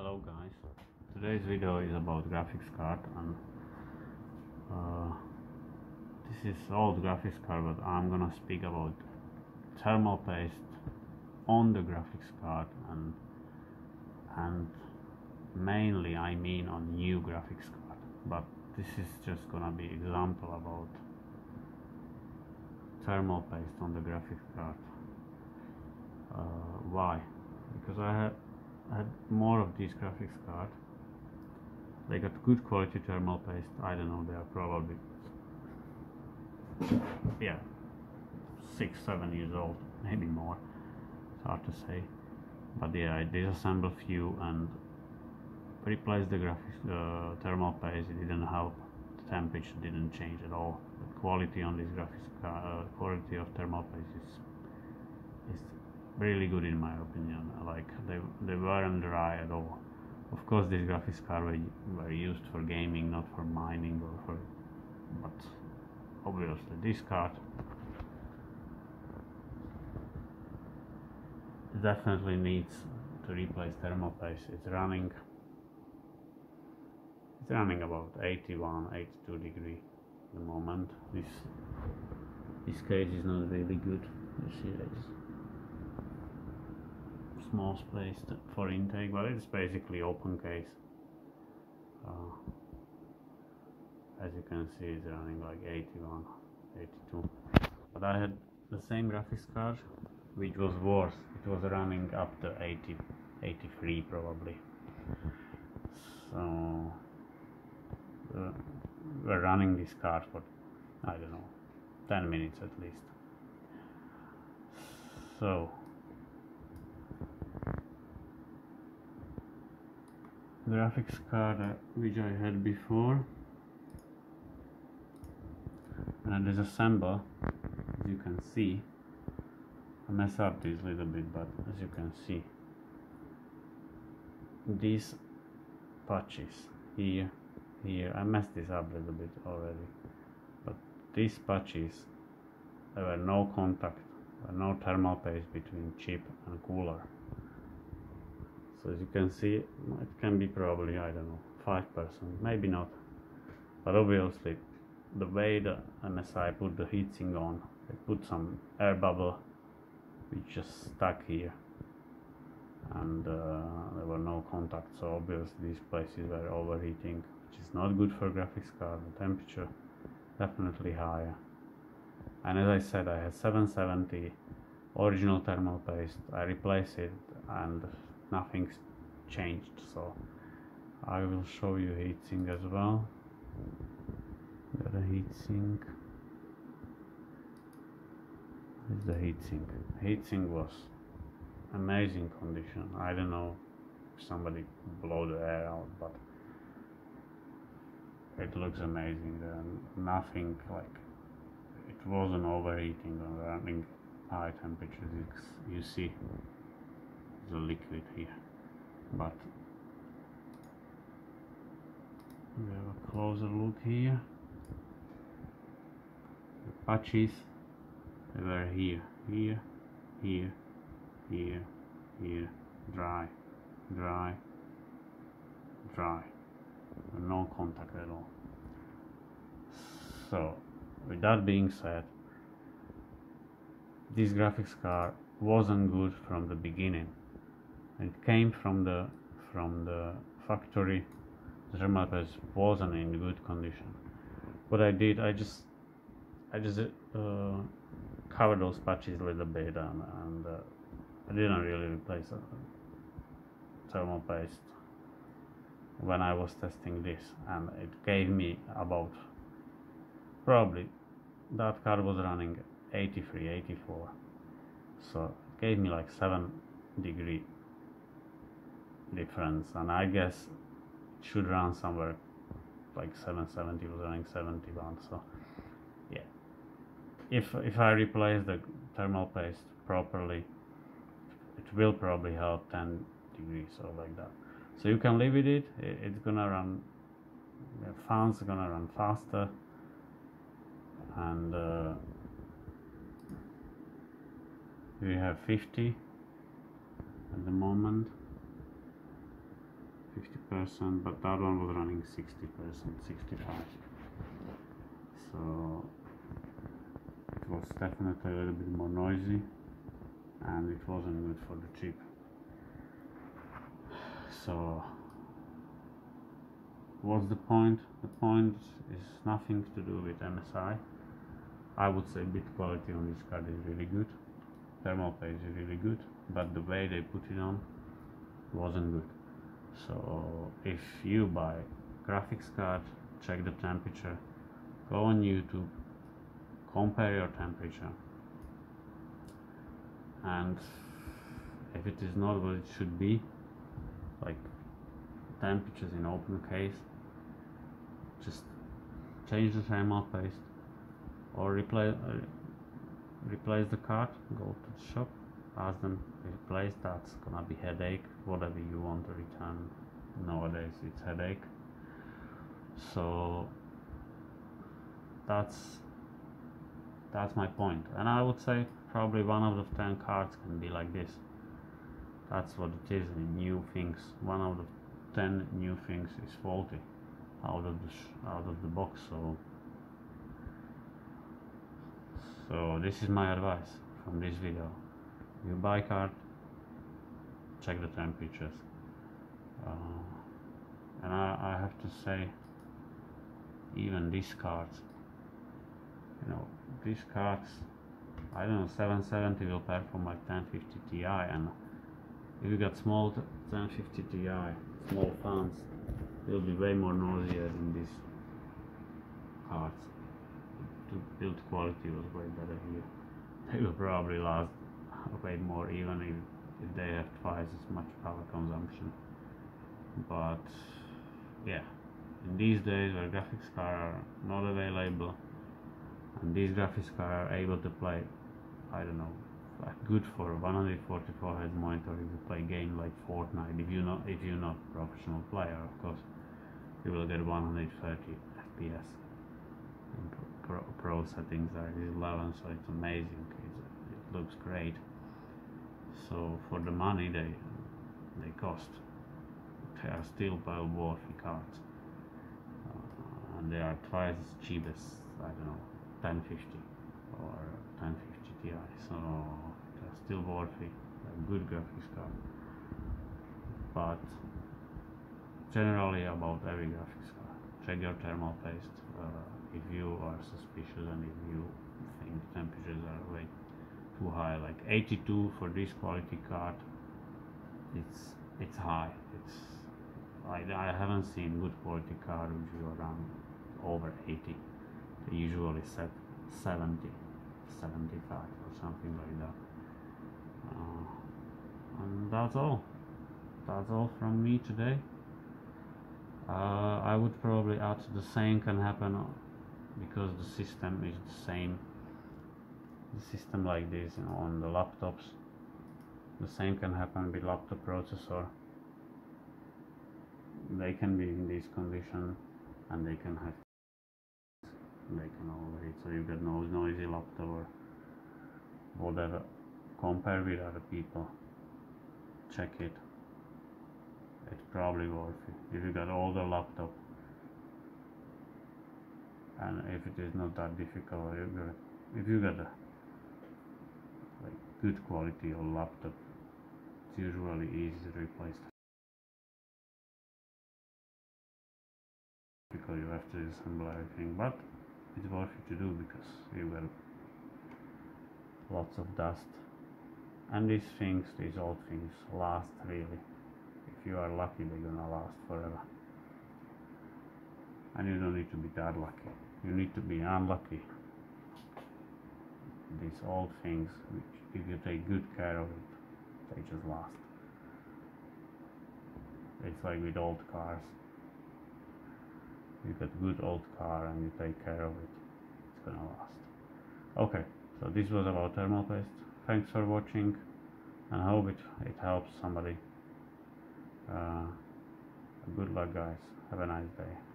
Hello guys, today's video is about graphics card and uh, this is old graphics card but I'm gonna speak about thermal paste on the graphics card and and mainly I mean on new graphics card. But this is just gonna be example about thermal paste on the graphics card. Uh, why? Because I had Had more of these graphics card. They got good quality thermal paste. I don't know they are probably yeah six seven years old maybe more. It's hard to say. But yeah I disassembled few and replaced the graphics uh, thermal paste. It didn't help. The temperature didn't change at all. The quality on this graphics uh, quality of thermal paste is, is really good in my opinion. Like they, they weren't dry at all. Of course these graphics cards were, were used for gaming not for mining or for but obviously this card definitely needs to replace thermal paste. It's running it's running about 81 82 degree at the moment. This this case is not really good. You see this small space for intake but it's basically open case. Uh, as you can see it's running like 81 82 but I had the same graphics card which was worse. It was running up to 80 83 probably. So uh, we're running this card for I don't know 10 minutes at least. So graphics card which I had before. And I disassemble as you can see. I mess up this little bit but as you can see these patches here here I messed this up a little bit already. But these patches there were no contact no thermal paste between chip and cooler so as you can see it can be probably I don't know 5% maybe not. But obviously the way the MSI put the heatsink on they put some air bubble which just stuck here. And uh, there were no contacts so obviously these places were overheating which is not good for graphics card the temperature definitely higher. And as I said I had 770 original thermal paste I replaced it and nothing's changed so I will show you heatsink as well. Got a heatsink? Is the heatsink? Heatsink was amazing condition. I don't know if somebody blow the air out but it looks amazing nothing like it wasn't overheating or running high temperatures you see the liquid here but we have a closer look here. The patches they were here here here here here dry dry dry no contact at all. So with that being said this graphics card wasn't good from the beginning it came from the from the factory. The thermal paste wasn't in good condition. What I did I just I just uh, covered those patches a little bit and, and uh, I didn't really replace uh, thermal paste when I was testing this and it gave me about probably that car was running 83 84 so it gave me like 7 degree difference. And I guess it should run somewhere like 770 was running 71 so yeah. If if I replace the thermal paste properly it will probably help 10 degrees or like that. So you can live with it. It's gonna run the fans gonna run faster. And uh, we have 50 at the moment percent but that one was running 60 percent 65 so it was definitely a little bit more noisy and it wasn't good for the chip. So what's the point? The point is nothing to do with MSI I. Would say bit quality on this card is really good. Thermal paste is really good but the way they put it on wasn't good so if you buy graphics card check the temperature go on YouTube compare your temperature and if it is not what it should be like temperatures in open case just change the thermal paste or replace uh, replace the card go to the shop ask them replace that's gonna be headache whatever you want to return. Nowadays it's headache. So that's that's my point. And I would say probably one of the 10 cards can be like this. That's what it is new things. One out of 10 new things is faulty out of the out of the box so so this is my advice from this video you buy card check the temperatures uh, and I, I have to say even these cards you know these cards I don't know 770 will perform like 1050 Ti. And if you got small 1050 Ti small fans it will be way more noisier than these cards. The build quality was way better here. They will probably last way more even if, they have twice as much power consumption. But yeah in these days where graphics cards are not available and these graphics cards are able to play I don't know good for 144 Hz monitor if you play game like Fortnite if you not if you're not professional player of course you will get 130 FPS pro, pro settings are 11 so it's amazing. It's, it looks great so for the money they they cost they are still worthy cards uh, and they are twice as cheap as I don't know 1050 or 1050 Ti so they're still worthy a good graphics card. But generally about every graphics card check your thermal paste uh, if you are suspicious and if you think temperatures are way too high like 82 for this quality card it's it's high. It's I, I haven't seen good quality card is around over 80 they usually set 70 75 or something like that. Uh, and that's all. That's all from me today. Uh, I would probably add the same can happen because the system is the same the system like this you know, on the laptops the same can happen with laptop processor. They can be in this condition and they can have they can overheat so you get no noisy laptop or whatever. Compare with other people. Check it. It's probably worth it. If you got older laptop and if it is not that difficult if you got a good quality of laptop it's usually easy to replace because you have to assemble everything but it's worth it to do because you got lots of dust. And these things these old things last really. If you are lucky they're gonna last forever. And you don't need to be that lucky. You need to be unlucky. These old things which if you take good care of it they just last. It's like with old cars. You get good old car and you take care of it it's gonna last. Okay so this was about thermal paste. Thanks for watching and I hope it, it helps somebody. Uh, good luck guys. Have a nice day